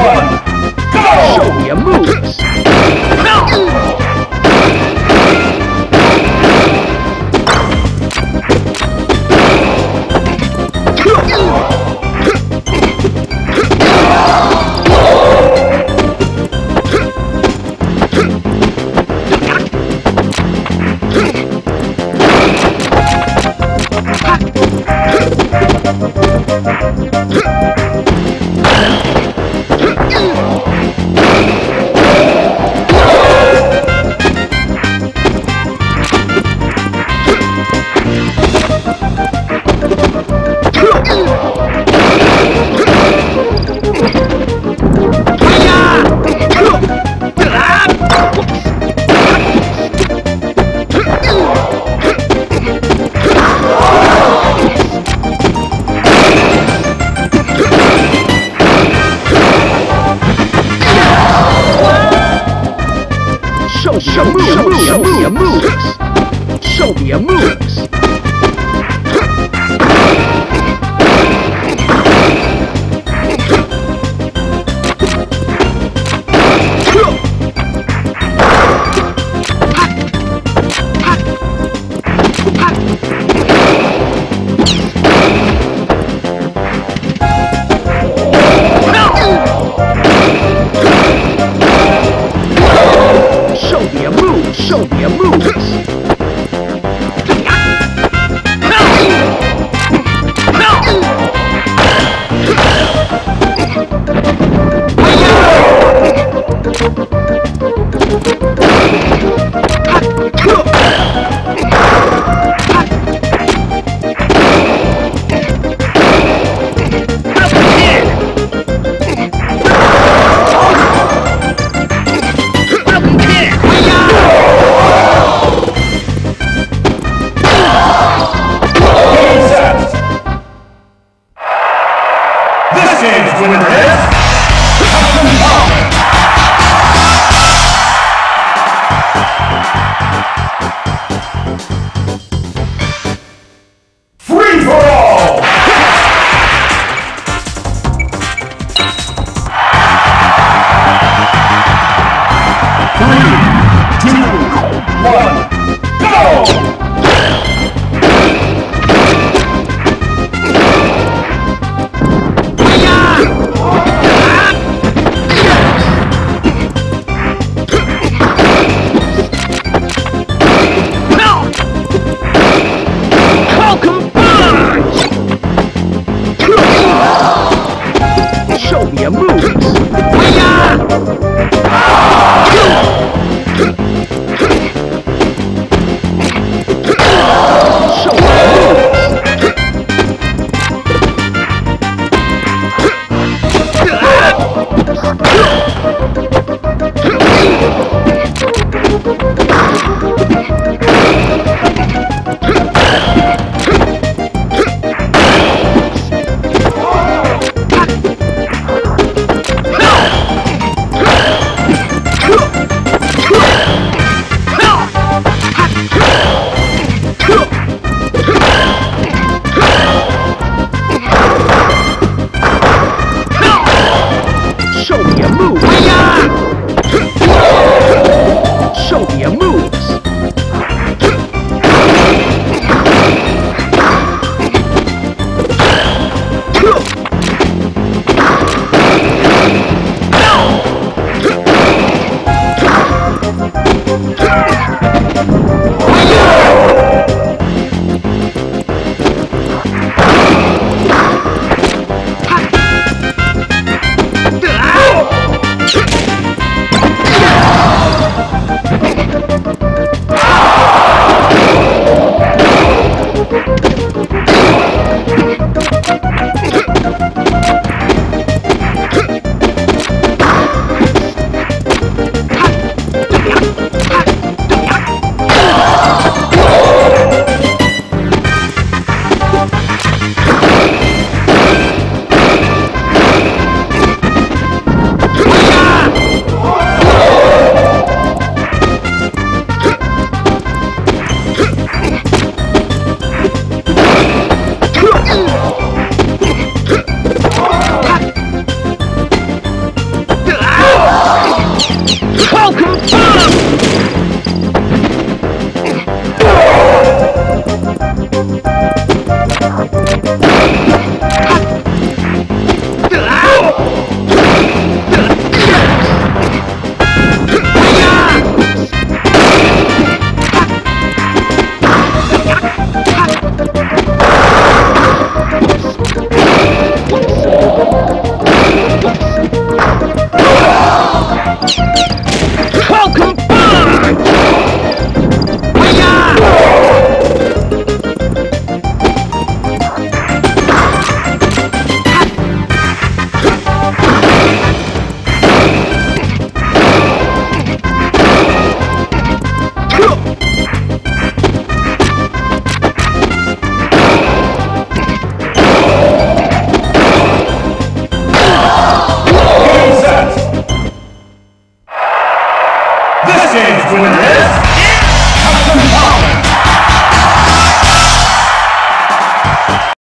Show me a move. Moves! Show your moves! Show me your moves! Show me a move! Game's winner Show me a move!